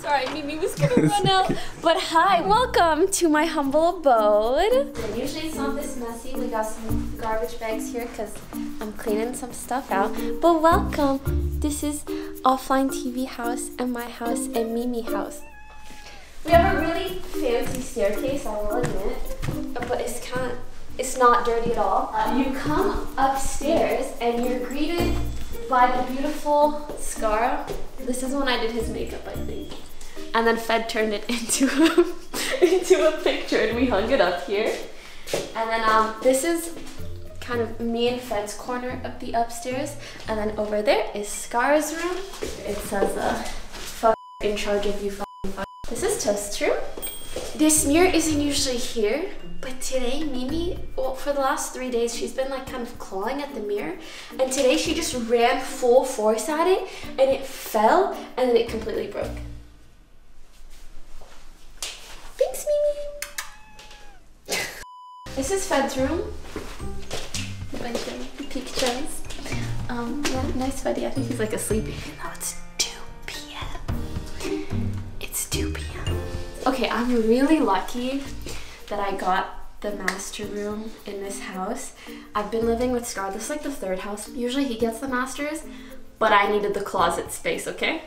Sorry, Mimi was gonna run out. But hi, welcome to my humble abode. Usually it's not this messy. We got some garbage bags here because I'm cleaning some stuff out. But welcome. This is offline TV house and my house and Mimi house. We have a really fancy staircase, I will admit, but it's kind of, it's not dirty at all. Uh, you come upstairs and you're greeted by the beautiful Scar. This is when I did his makeup, I think. And then Fed turned it into a, into a picture and we hung it up here. And then um, this is kind of me and Fed's corner of the upstairs. And then over there is Scar's room. It says, uh, fuck in charge of you fuck. This is toast room. This mirror isn't usually here, but today Mimi, well, for the last three days, she's been like kind of clawing at the mirror. And today she just ran full force at it and it fell and then it completely broke. Thanks, Mimi. This is Fed's room. A bunch of pictures. Um, yeah, nice Feddy. I think he's like asleep even though it's 2 p.m. It's 2 p.m. Okay, I'm really lucky that I got the master room in this house. I've been living with Scar. This is like the third house. Usually he gets the masters, but I needed the closet space, okay?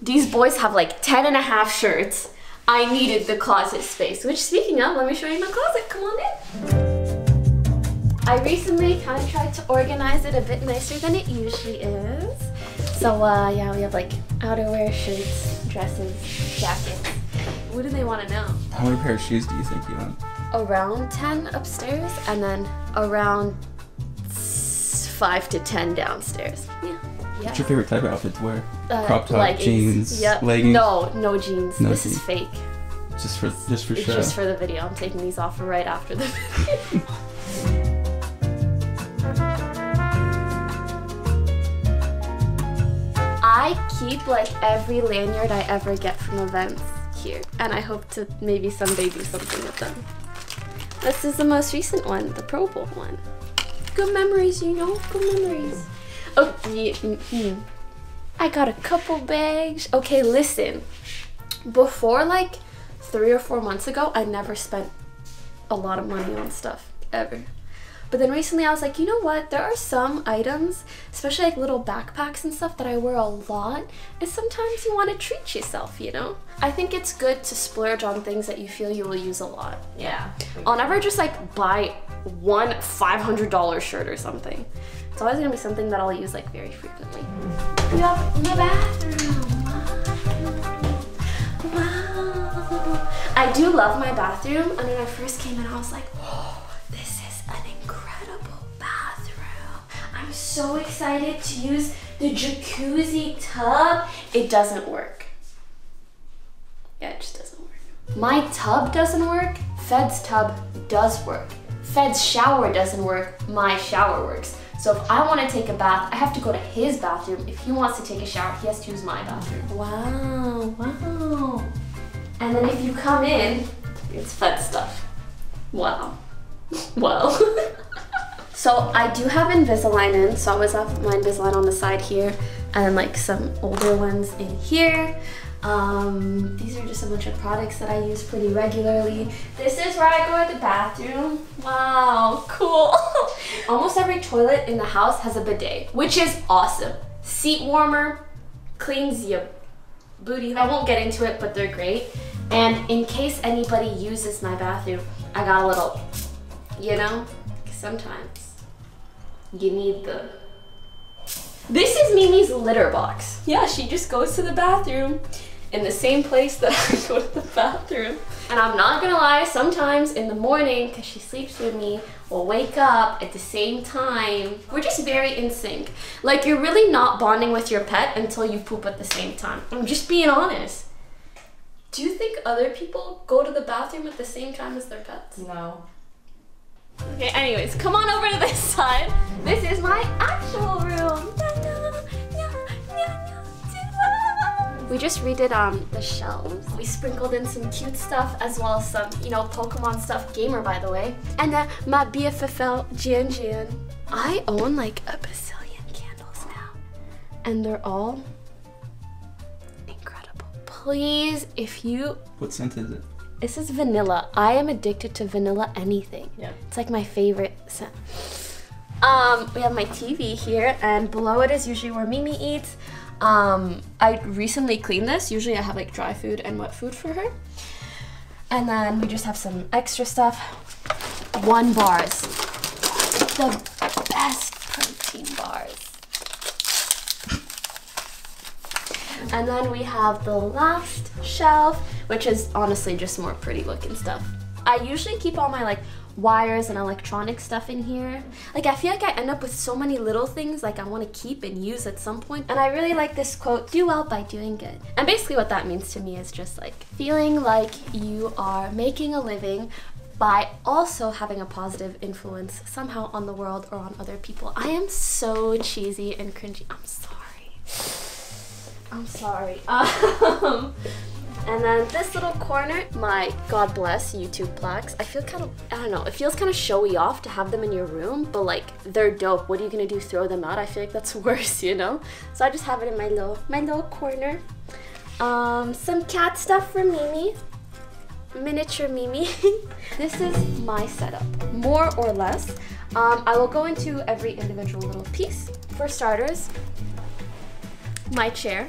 These boys have like 10 and a half shirts. I needed the closet space, which speaking of, let me show you my closet. Come on in. I recently kind of tried to organize it a bit nicer than it usually is. So uh, yeah, we have like outerwear, shirts, dresses, jackets. What do they want to know? How many pair of shoes do you think you want? Around 10 upstairs and then around 5 to 10 downstairs. Yeah. What's your favorite type of outfit to wear? Uh, Crop top, leggings. jeans, Yep. leggings. No, no jeans. No this is fake. Just for just for It's show. just for the video. I'm taking these off right after the video. I keep like every lanyard I ever get from events here, and I hope to maybe someday do something with them. This is the most recent one, the Pro Bowl one. Good memories, you know, good memories. Oh, yeah, mm, mm. I got a couple bags. Okay, listen. Before like three or four months ago, I never spent a lot of money on stuff ever. But then recently I was like, you know what? There are some items, especially like little backpacks and stuff that I wear a lot, and sometimes you want to treat yourself, you know? I think it's good to splurge on things that you feel you will use a lot. Yeah. I'll never just like buy one $500 shirt or something. It's always gonna be something that I'll use like very frequently. Mm-hmm. We have the bathroom. Wow. Wow. I do love my bathroom. And when I first came in, I was like, oh, this is an incredible bathroom. I'm so excited to use the jacuzzi tub. It doesn't work. Yeah, it just doesn't work. My tub doesn't work. Fed's tub does work. Fed's shower doesn't work. My shower works. So if I want to take a bath, I have to go to his bathroom. If he wants to take a shower, he has to use my bathroom. Wow, wow. And then if you come in, it's Fed stuff. Wow. Wow. so I do have Invisalign in, so I always have my Invisalign on the side here, and then like some older ones in here. Um, these are just a bunch of products that I use pretty regularly. This is where I go to the bathroom. Wow, cool. Almost every toilet in the house has a bidet, which is awesome. Seat warmer, cleans your booty. I won't get into it, but they're great. And in case anybody uses my bathroom, I got a little, you know, sometimes you need the. This is Mimi's litter box. Yeah, she just goes to the bathroom in the same place that I go to the bathroom. And I'm not gonna lie, sometimes in the morning, because she sleeps with me, we'll wake up at the same time. We're just very in sync. Like, you're really not bonding with your pet until you poop at the same time. I'm just being honest. Do you think other people go to the bathroom at the same time as their pets? No. Okay, anyways, come on over to this side. This is my actual room. We just redid um the shelves. We sprinkled in some cute stuff as well as some, you know, Pokemon stuff. Gamer, by the way. And then my BFFL Jian Jian. I own like a bazillion candles now, and they're all incredible. Please, if you What scent is it? this is vanilla. I am addicted to vanilla anything. Yeah. It's like my favorite scent. Um, we have my TV here, and below it is usually where Mimi eats. Um, I recently cleaned this. Usually, I have like dry food and wet food for her. And then we just have some extra stuff. One bars, the best protein bars. And then we have the last shelf, which is honestly just more pretty looking stuff. I usually keep all my like wires and electronic stuff in here. Like I feel like I end up with so many little things like I want to keep and use at some point. And I really like this quote, do well by doing good. And basically what that means to me is just like feeling like you are making a living by also having a positive influence somehow on the world or on other people. I am so cheesy and cringy. I'm sorry. I'm sorry. Um, and then this little corner, my God bless YouTube plaques. I feel kind of, I don't know, it feels kind of showy off to have them in your room, but like they're dope. What are you gonna do? Throw them out? I feel like that's worse, you know. So I just have it in my little, my little corner. Um, some cat stuff for Mimi, miniature Mimi. this is my setup, more or less. Um, I will go into every individual little piece. For starters, my chair.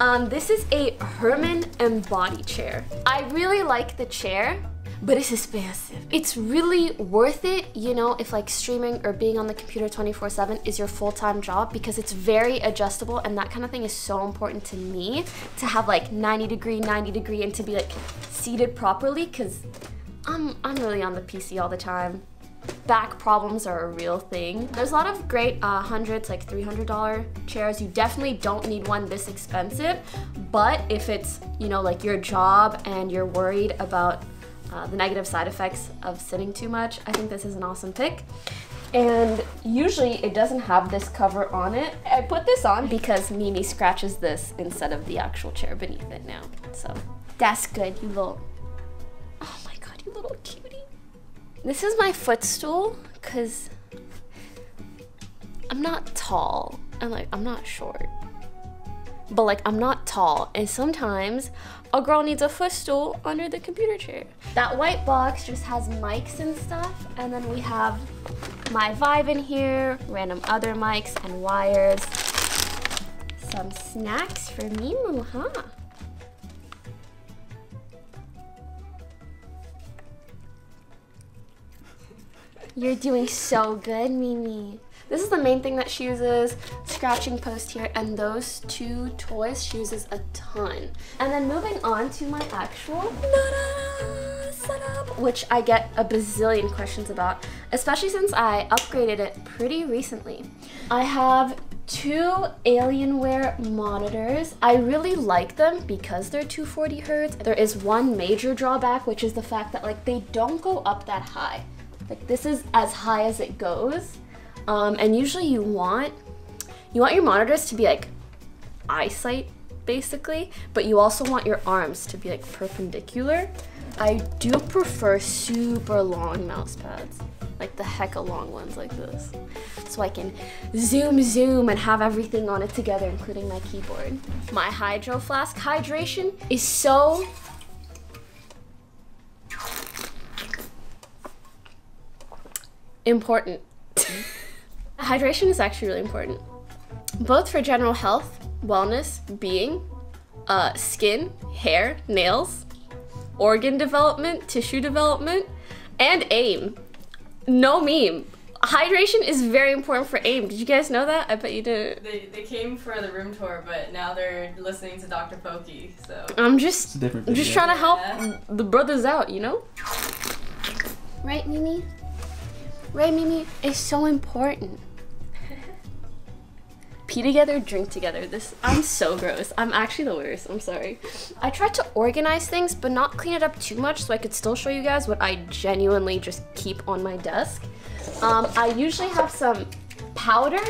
Um, this is a Herman Embody chair. I really like the chair, but it's expensive. It's really worth it, you know, if like streaming or being on the computer 24 7 is your full time job because it's very adjustable and that kind of thing is so important to me to have like 90 degree, 90 degree, and to be like seated properly because I'm, I'm really on the PC all the time back problems are a real thing. There's a lot of great uh, hundreds, like $300 chairs. You definitely don't need one this expensive, but if it's, you know, like your job and you're worried about uh, the negative side effects of sitting too much, I think this is an awesome pick. And usually it doesn't have this cover on it. I put this on because Mimi scratches this instead of the actual chair beneath it now. So that's good, you little, oh my God, you little cutie. This is my footstool because I'm not tall and like I'm not short. But like I'm not tall and sometimes a girl needs a footstool under the computer chair. That white box just has mics and stuff and then we have my Vive in here, random other mics and wires. Some snacks for Mimu, huh? You're doing so good, Mimi. This is the main thing that she uses, scratching post here, and those two toys she uses a ton. And then moving on to my actual setup, which I get a bazillion questions about, especially since I upgraded it pretty recently. I have two Alienware monitors. I really like them because they're 240 hertz. There is one major drawback, which is the fact that like they don't go up that high. Like this is as high as it goes. Um, and usually you want you want your monitors to be like eyesight basically, but you also want your arms to be like perpendicular. I do prefer super long mouse pads, like the hecka long ones like this, so I can zoom zoom and have everything on it together, including my keyboard. My hydro flask hydration is so important. Hydration is actually really important, both for general health, wellness, being, uh, skin, hair, nails, organ development, tissue development, and aim. No meme. Hydration is very important for aim. Did you guys know that? I bet you didn't. They, they came for the room tour, but now they're listening to Dr. Poki, so. I'm just a different I'm just trying to help Yeah. the brothers out, you know? Right, Mimi? Right, Mimi? It's so important. Pee together, drink together. This I'm so gross. I'm actually the worst. I'm sorry. I tried to organize things, but not clean it up too much, so I could still show you guys what I genuinely just keep on my desk. Um, I usually have some powder.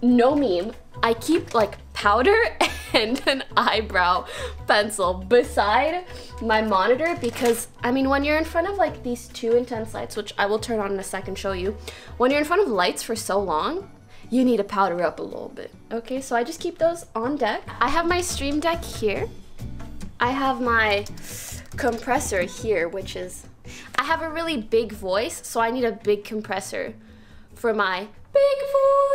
No meme. I keep like powder and an eyebrow pencil beside my monitor because I mean when you're in front of like these two intense lights, which I will turn on in a second show you, when you're in front of lights for so long, you need to powder up a little bit. Okay, so I just keep those on deck. I have my stream deck here. I have my compressor here, which is, I have a really big voice, so I need a big compressor for my big voice.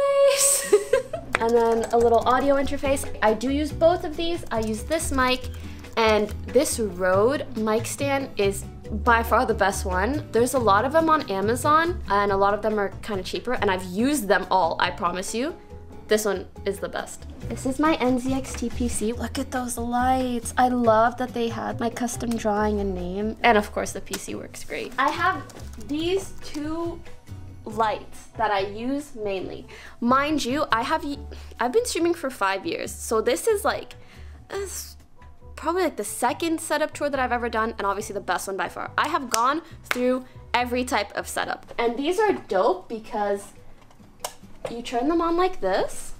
And then a little audio interface. I do use both of these. I use this mic and this Rode mic stand is by far the best one. There's a lot of them on Amazon and a lot of them are kind of cheaper and I've used them all, I promise you. This one is the best. This is my NZXT PC. Look at those lights. I love that they had my custom drawing and name. And of course the PC works great. I have these two lights that I use mainly. Mind you, I have I've been streaming for 5 years. So this is like probably like the second setup tour that I've ever done and obviously the best one by far. I have gone through every type of setup. And these are dope because you turn them on like this.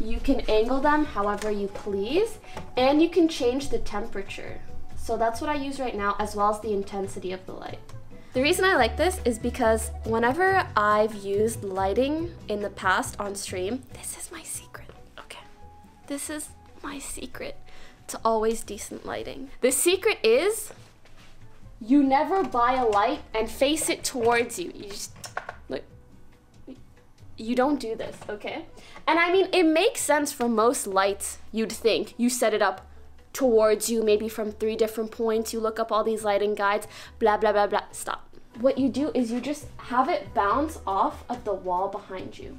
You can angle them however you please, and you can change the temperature. So that's what I use right now, as well as the intensity of the light. The reason I like this is because whenever I've used lighting in the past on stream, this is my secret, okay? This is my secret to always decent lighting. The secret is you never buy a light and face it towards you. You just look, you don't do this, okay? And I mean, it makes sense for most lights, you'd think. You set it up towards you, maybe from three different points. You look up all these lighting guides, blah, blah, blah, blah. Stop. What you do is you just have it bounce off of the wall behind you.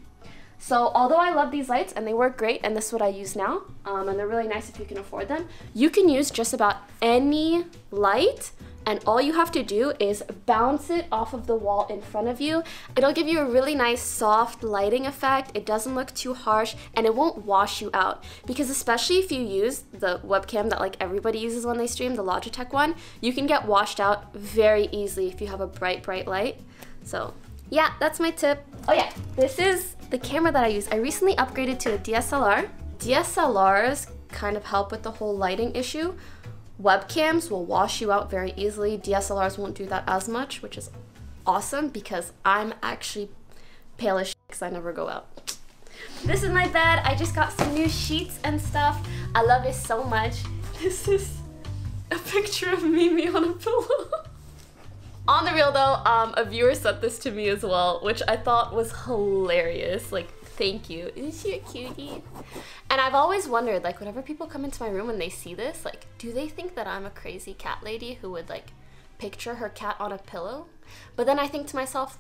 So although I love these lights and they work great, and this is what I use now, um, and they're really nice if you can afford them, you can use just about any light and all you have to do is bounce it off of the wall in front of you. It'll give you a really nice soft lighting effect. It doesn't look too harsh and it won't wash you out because especially if you use the webcam that like everybody uses when they stream, the Logitech one, you can get washed out very easily if you have a bright, bright light. So yeah, that's my tip. Oh yeah, this is the camera that I use. I recently upgraded to a DSLR. DSLRs kind of help with the whole lighting issue. Webcams will wash you out very easily. DSLRs won't do that as much, which is awesome because I'm actually pale as because I never go out. This is my bed. I just got some new sheets and stuff. I love it so much. This is a picture of Mimi on a pillow. on the real though, um, a viewer sent this to me as well, which I thought was hilarious. Like, thank you. Isn't she a cutie? And I've always wondered, like, whenever people come into my room and they see this, like, do they think that I'm a crazy cat lady who would, like, picture her cat on a pillow? But then I think to myself,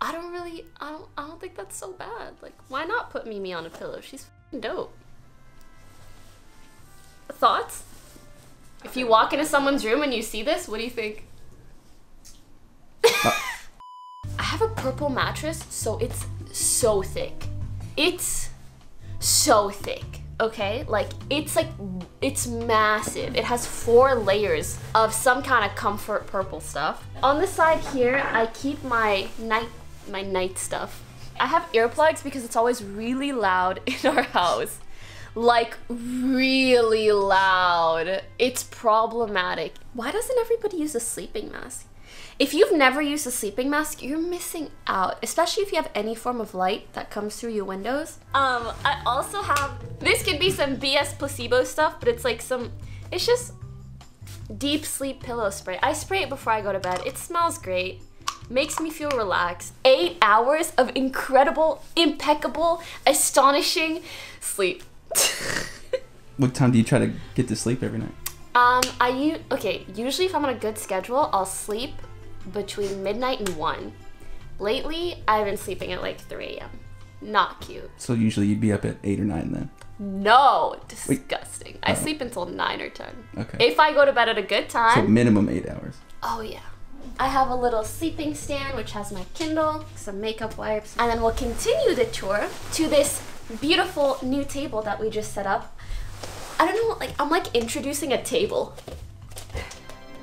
I don't really, I don't, I don't think that's so bad. Like, why not put Mimi on a pillow? She's dope. Thoughts? If you walk into someone's room and you see this, what do you think? Uh. I have a purple mattress, so it's so thick. It's so thick okay? Like it's like it's massive. It has four layers of some kind of comfort purple stuff. On the side here, I keep my night my night stuff. I have earplugs because it's always really loud in our house. Like really loud. It's problematic. Why doesn't everybody use a sleeping mask? If you've never used a sleeping mask, you're missing out, especially if you have any form of light that comes through your windows. Um, I also have, this could be some BS placebo stuff, but it's like some, it's just deep sleep pillow spray. I spray it before I go to bed. It smells great, makes me feel relaxed. Eight hours of incredible, impeccable, astonishing sleep. what time do you try to get to sleep every night? Um, I use, okay, usually if I'm on a good schedule, I'll sleep between midnight and 1. Lately, I've been sleeping at like 3 a.m. Not cute. So usually you'd be up at 8 or 9 then? No, disgusting. Wait. I oh. sleep until 9 or 10. Okay. If I go to bed at a good time. So minimum 8 hours. Oh, yeah. I have a little sleeping stand which has my Kindle, some makeup wipes, and then we'll continue the tour to this beautiful new table that we just set up. I don't know, like I'm like introducing a table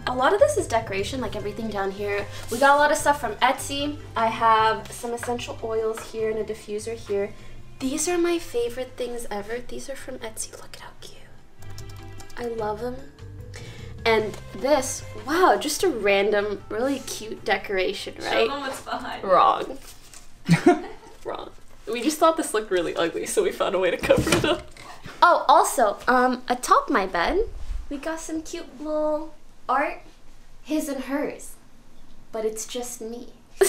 a lot of this is decoration, like everything down here. We got a lot of stuff from Etsy. I have some essential oils here and a diffuser here. These are my favorite things ever. These are from Etsy. Look at how cute. I love them. And this, wow, just a random, really cute decoration, right? Show them what's behind. Wrong. Wrong. We just thought this looked really ugly, so we found a way to cover it up. Oh, also, um, atop my bed, we got some cute little art, his and hers, but it's just me.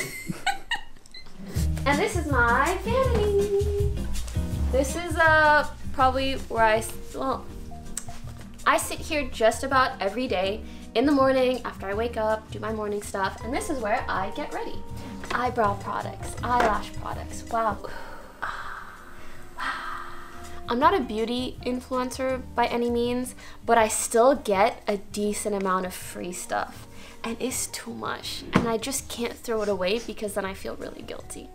and this is my vanity. This is uh probably where I well, I sit here just about every day in the morning after I wake up, do my morning stuff, and this is where I get ready. Eyebrow products, eyelash products. Wow. I'm not a beauty influencer by any means, but I still get a decent amount of free stuff. And it's too much. And I just can't throw it away because then I feel really guilty.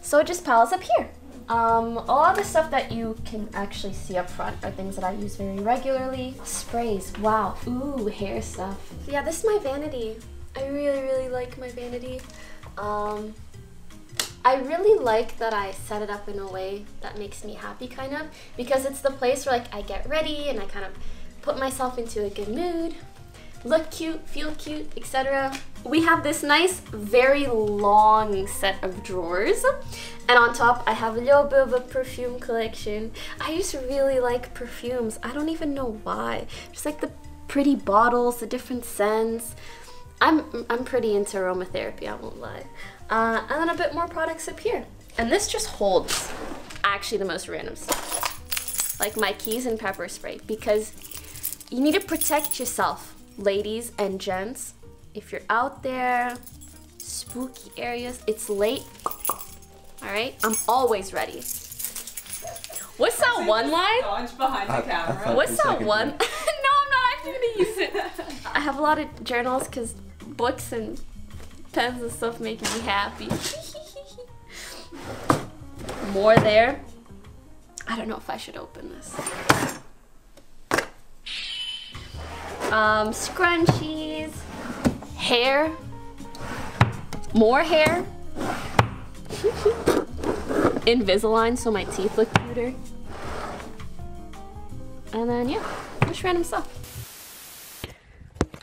So it just piles up here. Um, a lot of the stuff that you can actually see up front are things that I use very regularly. Sprays, wow. Ooh, hair stuff. Yeah, this is my vanity. I really, really like my vanity. Um, I really like that I set it up in a way that makes me happy, kind of, because it's the place where like I get ready and I kind of put myself into a good mood, look cute, feel cute, etc. We have this nice, very long set of drawers, and on top I have a little bit of a perfume collection. I just really like perfumes. I don't even know why. Just like the pretty bottles, the different scents. I'm I'm pretty into aromatherapy, I won't lie. Uh, and then a bit more products up here. And this just holds actually the most random stuff. Like my keys and pepper spray because you need to protect yourself, ladies and gents. If you're out there, spooky areas, it's late. All right, I'm always ready. What's that one line? Dodge behind I- I the camera. thought- What's that one? one. no, I'm not actually gonna use it. I have a lot of journals because books and pens and stuff make me happy. More there. I don't know if I should open this. Um, scrunchies, hair, more hair, Invisalign so my teeth look cuter. And then yeah, just random stuff.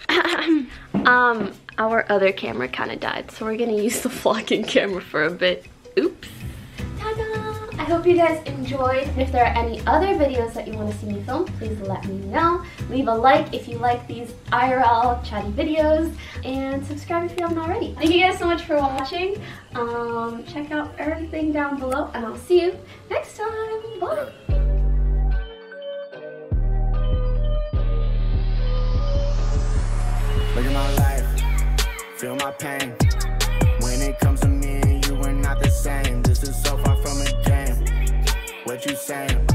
um, our other camera kind of died, so we're gonna use the vlogging camera for a bit. Oops. Ta-da! I hope you guys enjoyed. If there are any other videos that you want to see me film, please let me know. Leave a like if you like these IRL chatty videos, and subscribe if you haven't already. Thank you guys so much for watching. Um, check out everything down below, and I'll see you next time. Bye! Look at my life, feel my pain. When it comes to me and you, we're not the same. This is so far from a game. What you saying?